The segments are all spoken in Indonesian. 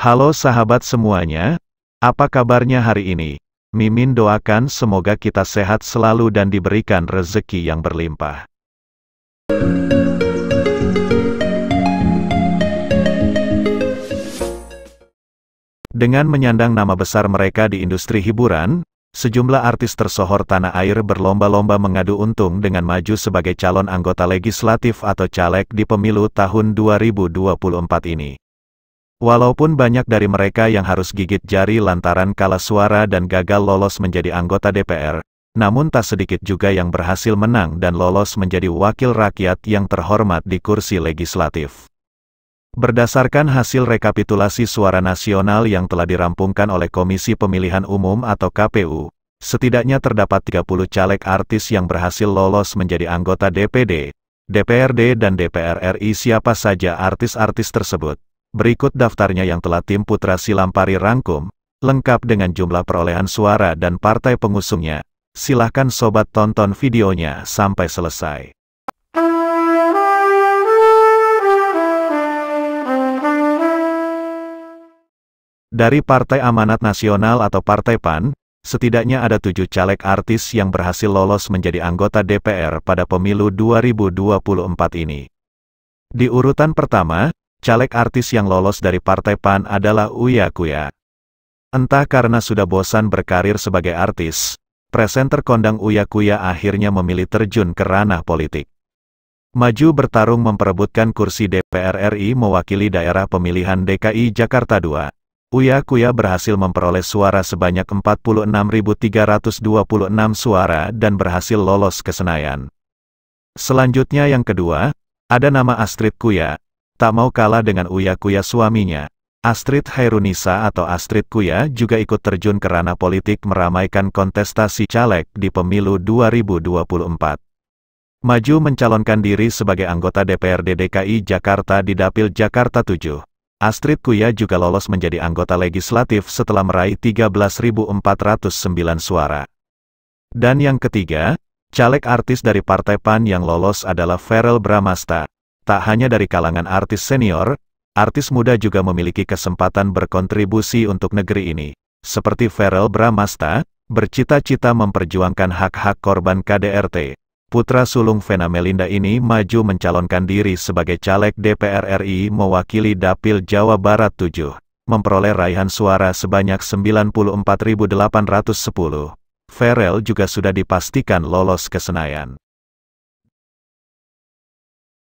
Halo sahabat semuanya, apa kabarnya hari ini? Mimin doakan semoga kita sehat selalu dan diberikan rezeki yang berlimpah. Dengan menyandang nama besar mereka di industri hiburan, sejumlah artis tersohor tanah air berlomba-lomba mengadu untung dengan maju sebagai calon anggota legislatif atau caleg di pemilu tahun 2024 ini. Walaupun banyak dari mereka yang harus gigit jari lantaran kalah suara dan gagal lolos menjadi anggota DPR, namun tak sedikit juga yang berhasil menang dan lolos menjadi wakil rakyat yang terhormat di kursi legislatif. Berdasarkan hasil rekapitulasi suara nasional yang telah dirampungkan oleh Komisi Pemilihan Umum atau KPU, setidaknya terdapat 30 caleg artis yang berhasil lolos menjadi anggota DPD, DPRD dan DPR RI siapa saja artis-artis tersebut. Berikut daftarnya yang telah tim Putra Silampari rangkum, lengkap dengan jumlah perolehan suara dan partai pengusungnya. Silahkan sobat tonton videonya sampai selesai. Dari Partai Amanat Nasional atau Partai PAN, setidaknya ada tujuh caleg artis yang berhasil lolos menjadi anggota DPR pada pemilu 2024 ini. Di urutan pertama, caleg artis yang lolos dari Partai PAN adalah Uya Kuya. Entah karena sudah bosan berkarir sebagai artis, presenter kondang Uya Kuya akhirnya memilih terjun ke ranah politik. Maju bertarung memperebutkan kursi DPR RI mewakili daerah pemilihan DKI Jakarta II. Uya Kuya berhasil memperoleh suara sebanyak 46.326 suara dan berhasil lolos ke Senayan. Selanjutnya yang kedua, ada nama Astrid Kuya, tak mau kalah dengan Uya Kuya suaminya. Astrid Hairunisa atau Astrid Kuya juga ikut terjun ke ranah politik meramaikan kontestasi caleg di pemilu 2024. Maju mencalonkan diri sebagai anggota DPRD DKI Jakarta di Dapil Jakarta 7. Astrid Kuya juga lolos menjadi anggota legislatif setelah meraih 13.409 suara. Dan yang ketiga, caleg artis dari Partai PAN yang lolos adalah Ferel Bramasta. Tak hanya dari kalangan artis senior, artis muda juga memiliki kesempatan berkontribusi untuk negeri ini. Seperti Ferel Bramasta, bercita-cita memperjuangkan hak-hak korban KDRT, putra sulung Vena Melinda ini maju mencalonkan diri sebagai caleg DPR RI mewakili Dapil Jawa Barat 7, memperoleh raihan suara sebanyak 94.810. Ferel juga sudah dipastikan lolos ke Senayan.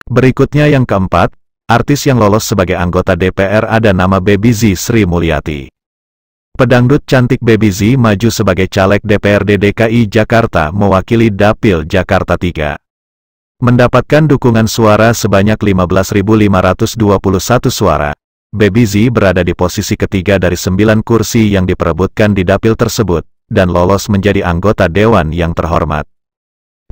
Berikutnya yang keempat, artis yang lolos sebagai anggota DPR ada nama Baby Z Sri Mulyati. Pedangdut cantik Baby Z maju sebagai caleg DPRD DKI Jakarta mewakili Dapil Jakarta 3. Mendapatkan dukungan suara sebanyak 15.521 suara. Baby Z berada di posisi ketiga dari sembilan kursi yang diperebutkan di dapil tersebut, dan lolos menjadi anggota Dewan yang terhormat.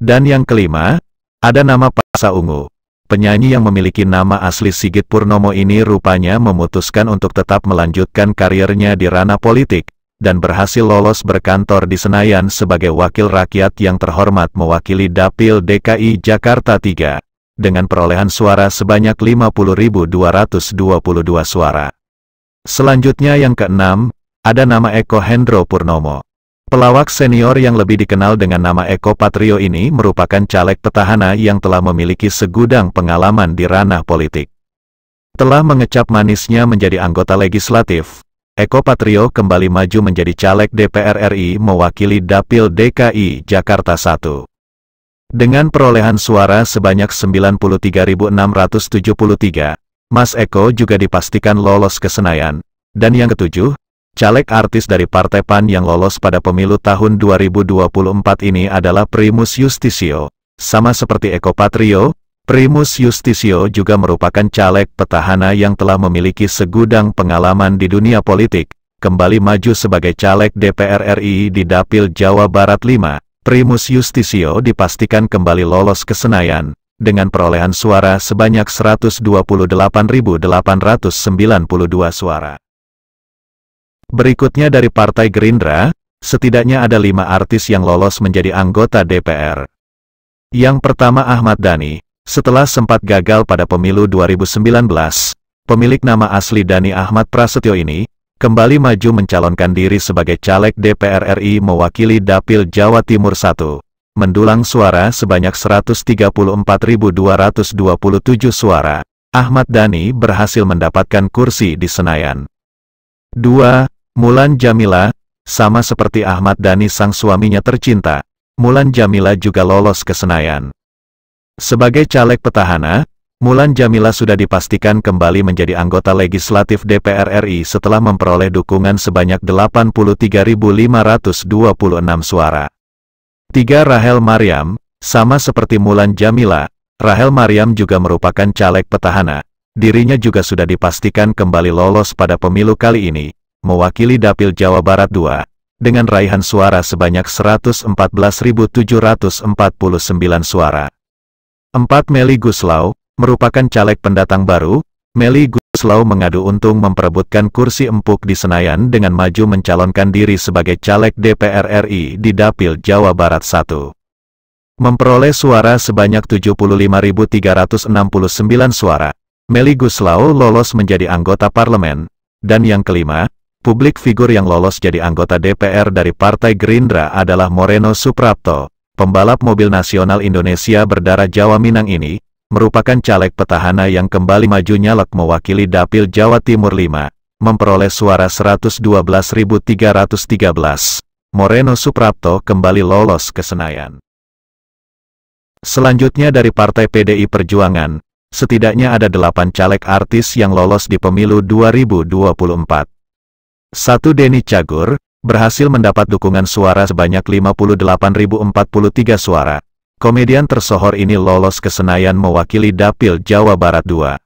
Dan yang kelima, ada nama Paksa Ungu. Penyanyi yang memiliki nama asli Sigit Purnomo ini rupanya memutuskan untuk tetap melanjutkan karirnya di ranah politik, dan berhasil lolos berkantor di Senayan sebagai wakil rakyat yang terhormat mewakili Dapil DKI Jakarta 3, dengan perolehan suara sebanyak 50.222 suara. Selanjutnya yang keenam, ada nama Eko Hendro Purnomo. Pelawak senior yang lebih dikenal dengan nama Eko Patrio ini merupakan caleg petahana yang telah memiliki segudang pengalaman di ranah politik. Telah mengecap manisnya menjadi anggota legislatif, Eko Patrio kembali maju menjadi caleg DPR RI mewakili Dapil DKI Jakarta 1. Dengan perolehan suara sebanyak 93.673, Mas Eko juga dipastikan lolos ke Senayan. Dan yang ketujuh, Caleg artis dari Partai PAN yang lolos pada pemilu tahun 2024 ini adalah Primus Justisio. Sama seperti Eko Patrio, Primus Justisio juga merupakan caleg petahana yang telah memiliki segudang pengalaman di dunia politik, kembali maju sebagai caleg DPR RI di Dapil Jawa Barat 5. Primus Justisio dipastikan kembali lolos ke Senayan, dengan perolehan suara sebanyak 128.892 suara. Berikutnya dari Partai Gerindra, setidaknya ada lima artis yang lolos menjadi anggota DPR. Yang pertama Ahmad Dhani, setelah sempat gagal pada pemilu 2019, pemilik nama asli Dani Ahmad Prasetyo ini, kembali maju mencalonkan diri sebagai caleg DPR RI mewakili Dapil Jawa Timur I, mendulang suara sebanyak 134.227 suara. Ahmad Dhani berhasil mendapatkan kursi di Senayan. 2. Mulan Jamila, sama seperti Ahmad Dhani sang suaminya tercinta, Mulan Jamila juga lolos ke Senayan. Sebagai caleg petahana, Mulan Jamila sudah dipastikan kembali menjadi anggota legislatif DPR RI setelah memperoleh dukungan sebanyak 83.526 suara. 3. Rahel Mariam, sama seperti Mulan Jamila, Rahel Mariam juga merupakan caleg petahana. Dirinya juga sudah dipastikan kembali lolos pada pemilu kali ini, mewakili Dapil Jawa Barat II, dengan raihan suara sebanyak 114.749 suara. 4. Meli Guslau, merupakan caleg pendatang baru, Meli Guslau mengadu untung memperebutkan kursi empuk di Senayan dengan maju mencalonkan diri sebagai caleg DPR RI di Dapil Jawa Barat I memperoleh suara sebanyak 75.369 suara. Meli Guslau lolos menjadi anggota parlemen. Dan yang kelima, publik figur yang lolos jadi anggota DPR dari Partai Gerindra adalah Moreno Suprapto, pembalap mobil nasional Indonesia berdarah Jawa Minang ini, merupakan caleg petahana yang kembali maju nyalek mewakili Dapil Jawa Timur 5, memperoleh suara 112.313. Moreno Suprapto kembali lolos ke Senayan. Selanjutnya dari Partai PDI Perjuangan, setidaknya ada delapan caleg artis yang lolos di pemilu 2024. Satu Denny Cagur, berhasil mendapat dukungan suara sebanyak 58.043 suara. Komedian tersohor ini lolos ke Senayan mewakili Dapil Jawa Barat II.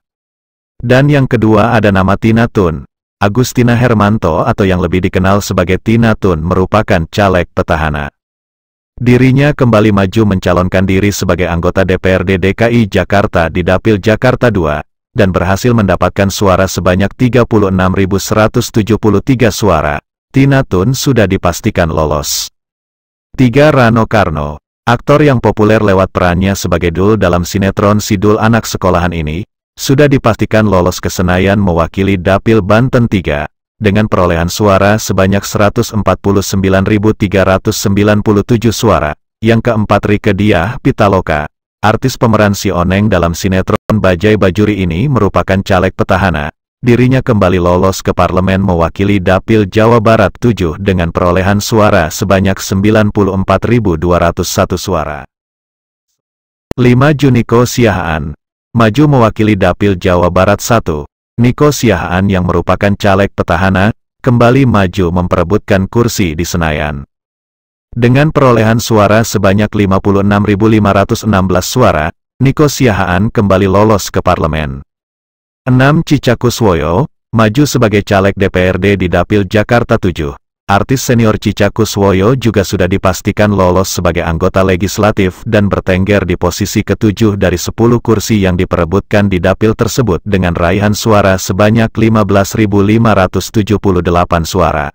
Dan yang kedua ada nama Tina Tun. Agustina Hermanto atau yang lebih dikenal sebagai Tina Tun merupakan caleg petahana. Dirinya kembali maju mencalonkan diri sebagai anggota DPRD DKI Jakarta di Dapil Jakarta II, dan berhasil mendapatkan suara sebanyak 36.173 suara. Tina Tun sudah dipastikan lolos. 3. Rano Karno, aktor yang populer lewat perannya sebagai Dul dalam sinetron Sidul Anak Sekolahan ini, sudah dipastikan lolos ke Senayan mewakili Dapil Banten 3, dengan perolehan suara sebanyak 149.397 suara. Yang keempat Rike Diah Pitaloka, artis pemeran si Oneng dalam sinetron Bajai Bajuri ini merupakan caleg petahana. Dirinya kembali lolos ke parlemen mewakili Dapil Jawa Barat 7 dengan perolehan suara sebanyak 94.201 suara. 5. Juniko Siahaan, maju mewakili Dapil Jawa Barat 1, Niko Siahaan yang merupakan caleg petahana, kembali maju memperebutkan kursi di Senayan. Dengan perolehan suara sebanyak 56.516 suara, Niko Siahaan kembali lolos ke parlemen. 6. Cicakuswoyo, maju sebagai caleg DPRD di Dapil Jakarta 7. Artis senior Cica Kuswoyo juga sudah dipastikan lolos sebagai anggota legislatif dan bertengger di posisi ketujuh dari 10 kursi yang diperebutkan di dapil tersebut dengan raihan suara sebanyak 15.578 suara.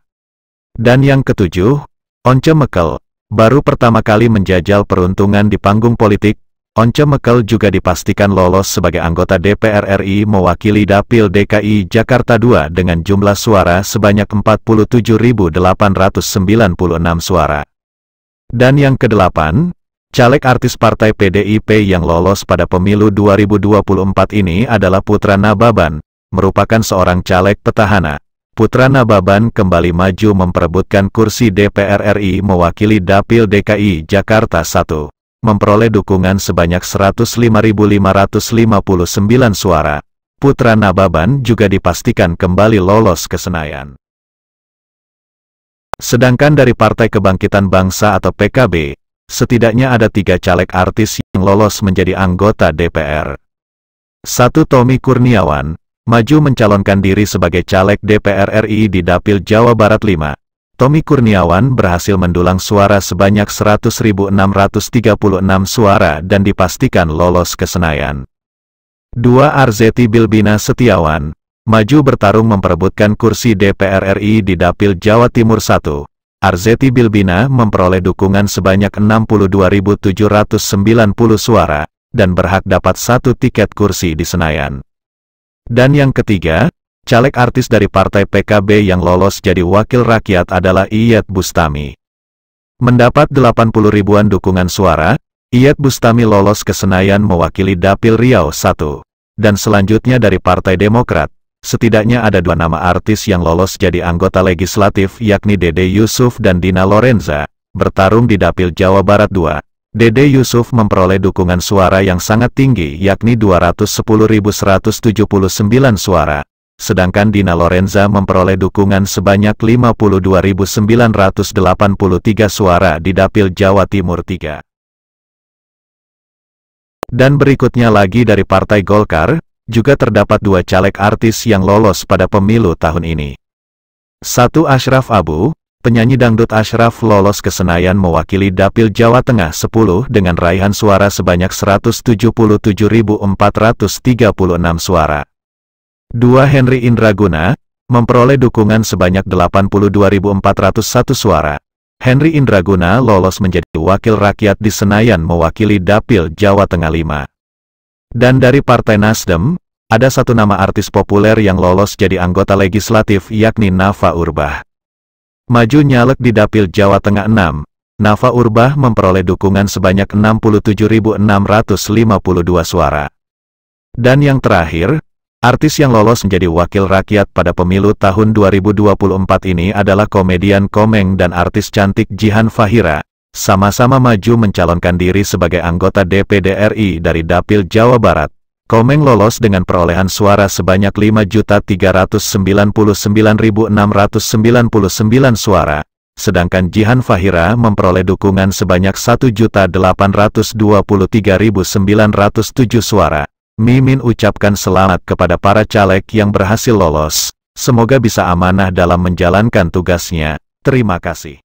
Dan yang ketujuh, Once Mekel, baru pertama kali menjajal peruntungan di panggung politik, Once Mekel juga dipastikan lolos sebagai anggota DPR RI mewakili Dapil DKI Jakarta II dengan jumlah suara sebanyak 47.896 suara. Dan yang kedelapan, caleg artis Partai PDIP yang lolos pada pemilu 2024 ini adalah Putra Nababan, merupakan seorang caleg petahana. Putra Nababan kembali maju memperebutkan kursi DPR RI mewakili Dapil DKI Jakarta I memperoleh dukungan sebanyak 105.559 suara. Putra Nababan juga dipastikan kembali lolos ke Senayan. Sedangkan dari Partai Kebangkitan Bangsa atau PKB, setidaknya ada tiga caleg artis yang lolos menjadi anggota DPR. Satu Tommy Kurniawan, maju mencalonkan diri sebagai caleg DPR RI di Dapil Jawa Barat 5, Tommy Kurniawan berhasil mendulang suara sebanyak 100.636 suara dan dipastikan lolos ke Senayan. 2. Arzeti Bilbina Setiawan, maju bertarung memperebutkan kursi DPR RI di Dapil Jawa Timur 1. Arzeti Bilbina memperoleh dukungan sebanyak 62.790 suara, dan berhak dapat satu tiket kursi di Senayan. Dan yang ketiga, caleg artis dari Partai PKB yang lolos jadi wakil rakyat adalah Iyet Bustami. Mendapat 80 ribuan dukungan suara, Iyet Bustami lolos ke Senayan mewakili Dapil Riau I. Dan selanjutnya dari Partai Demokrat, setidaknya ada dua nama artis yang lolos jadi anggota legislatif yakni Dede Yusuf dan Dina Lorenza, bertarung di Dapil Jawa Barat II. Dede Yusuf memperoleh dukungan suara yang sangat tinggi yakni 210.179 suara, sedangkan Dina Lorenza memperoleh dukungan sebanyak 52.983 suara di Dapil Jawa Timur III. Dan berikutnya lagi dari Partai Golkar, juga terdapat dua caleg artis yang lolos pada pemilu tahun ini. Satu Ashraf Abu, penyanyi dangdut Ashraf lolos ke Senayan mewakili Dapil Jawa Tengah 10 dengan raihan suara sebanyak 177.436 suara. Dua Henry Indraguna, memperoleh dukungan sebanyak 82.401 suara. Henry Indraguna lolos menjadi wakil rakyat di Senayan mewakili Dapil Jawa Tengah 5. Dan dari Partai Nasdem, ada satu nama artis populer yang lolos jadi anggota legislatif yakni Nafa Urbah. Maju nyalek di Dapil Jawa Tengah 6, Nafa Urbah memperoleh dukungan sebanyak 67.652 suara. Dan yang terakhir, Artis yang lolos menjadi wakil rakyat pada pemilu tahun 2024 ini adalah komedian Komeng dan artis cantik Jihan Fahira. Sama-sama maju mencalonkan diri sebagai anggota DPD RI dari Dapil Jawa Barat. Komeng lolos dengan perolehan suara sebanyak 5.399.699 suara, sedangkan Jihan Fahira memperoleh dukungan sebanyak 1.823.907 suara. Mimin ucapkan selamat kepada para caleg yang berhasil lolos. Semoga bisa amanah dalam menjalankan tugasnya. Terima kasih.